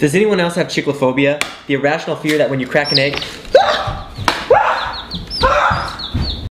Does anyone else have chicklophobia? The irrational fear that when you crack an egg, ah!